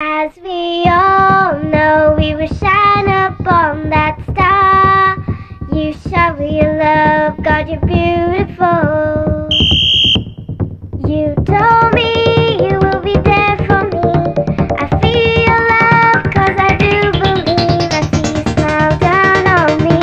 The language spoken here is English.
As we all know, we will shine upon that star. You show me your love, God, you're beautiful. You told me you will be there for me. I feel your love, cause I do believe I see you smile down on me.